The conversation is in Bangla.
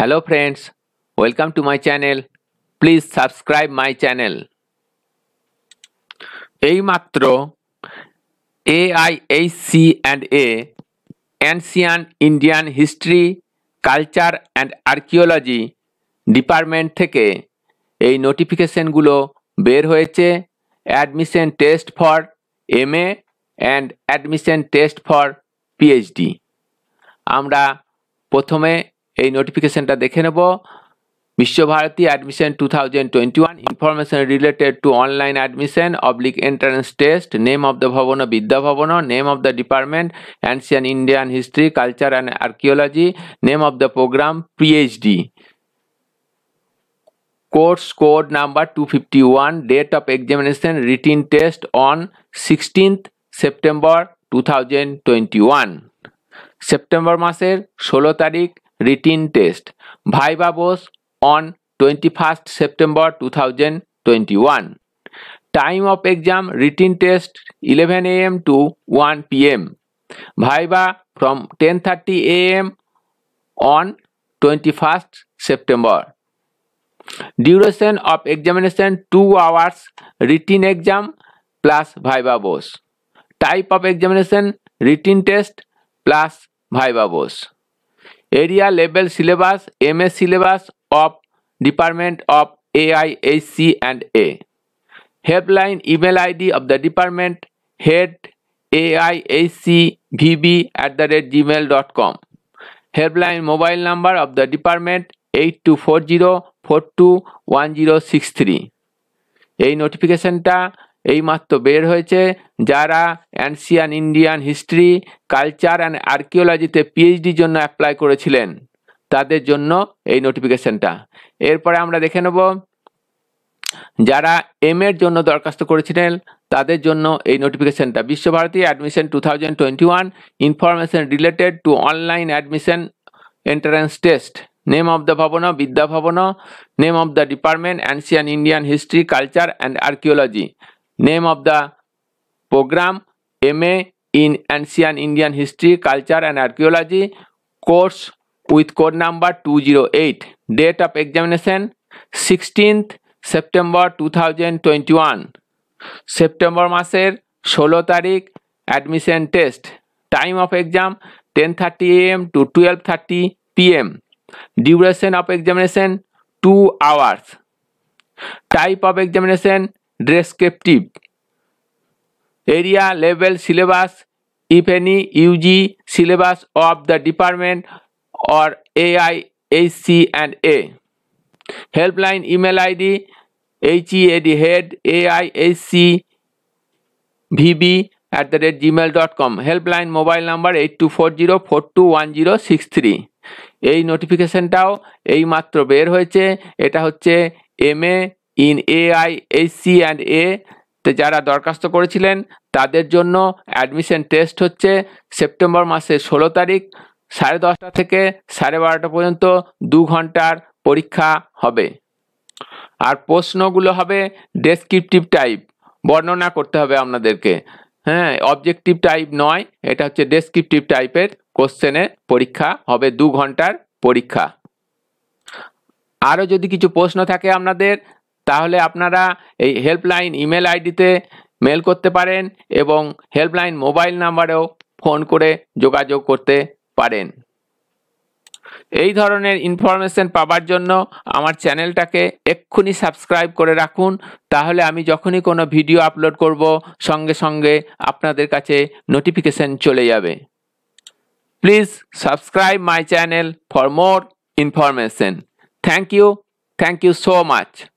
Hello friends welcome to my channel please subscribe my channel এইমাত্র AIHC and A ancient Indian history culture and archaeology department থেকে এই নোটিফিকেশনগুলো বের হয়েছে admission test for M A and admission test for PhD আমরা প্রথমে এই নোটিফিকেশনটা দেখে নেব Visva Bharati admission two thousand twenty one information related to online admission oblique entrance test name of the Bhavana Vidya Bhavana name of the department ancient Indian history culture and archaeology name of the programme PhD course code number two fifty one date of examination written test on sixteenth September two thousand twenty one September মাসের ষোলো তারিখ written test. Viva was on 21st September 2021. Time of exam written test 11 a.m. to 1 p.m. Viva from 10:30 a.m. on 21st September. Duration of examination 2 hours written exam plus Viva Voz. Type of examination written test plus Viva Voz. Area level syllabus M S syllabus of department of H C and A helpline email ID of the department head H C VB at the rate Gmail dot com helpline mobile number of the department eight two four zero four two one zero six three এই নোটিফিকেশনটা এইমাত্র বের হয়েছে যারা ancient Indian history culture and আর্কিওলজিতে পিএইচডির জন্য অ্যাপ্লাই করেছিলেন তাদের জন্য এই নোটিফিকেশনটা এরপরে আমরা দেখে নেব যারা এম এর জন্য দরখাস্ত করেছিলেন তাদের জন্য এই নোটিফিকেশনটা Visva Bharati admission two thousand twenty one information related to online admission entrance test name of the Bhavana Vidya Bhavana name of the department ancient Indian history culture and archaeology Name of the program MA in Ancient Indian History, Culture and Archaeology course with code number 208. Date of examination 16th September 2021. September Maser, Solo Tarik, Admission Test. Time of exam 10.30 a.m. to 12.30 p.m. Duration of examination 2 hours. Type of examination descriptive area level syllabus if any UG syllabus of the department or AI H C and A helpline email ID H E AD head AI H C VB at the rate Gmail dot com helpline mobile number eight two four zero four two one zero six three এই নোটিফিকেশানটাও এইমাত্র বের হয়েছে এটা হচ্ছে M A in AISC and A তে যারা দরখাস্ত করেছিলেন তাদের জন্য অ্যাডমিশন টেস্ট হচ্ছে সেপ্টেম্বর মাসের ষোলো তারিখ সাড়ে দশটা থেকে সাড়ে বারোটা পর্যন্ত দু ঘন্টার পরীক্ষা হবে আর প্রশ্নগুলো হবে ডেসক্রিপটিভ টাইপ বর্ণনা করতে হবে আপনাদেরকে হ্যাঁ অবজেক্টিভ টাইপ নয় এটা হচ্ছে ডেসক্রিপটিভ টাইপের কোশ্চেনে পরীক্ষা হবে দু ঘন্টার পরীক্ষা আরও যদি কিছু প্রশ্ন থাকে আপনাদের তাহলে আপনারা এই হেল্পলাইন ইমেল আইডিতে মেল করতে পারেন এবং হেল্পলাইন মোবাইল নাম্বারেও ফোন করে যোগাযোগ করতে পারেন এই ধরনের ইনফরমেশন পাবার জন্য আমার চ্যানেলটাকে এক্ষুনি সাবস্ক্রাইব করে রাখুন তাহলে আমি যখনই কোনো ভিডিও আপলোড করব সঙ্গে সঙ্গে আপনাদের কাছে নোটিফিকেশন চলে যাবে please subscribe my channel for more information thank you thank you so much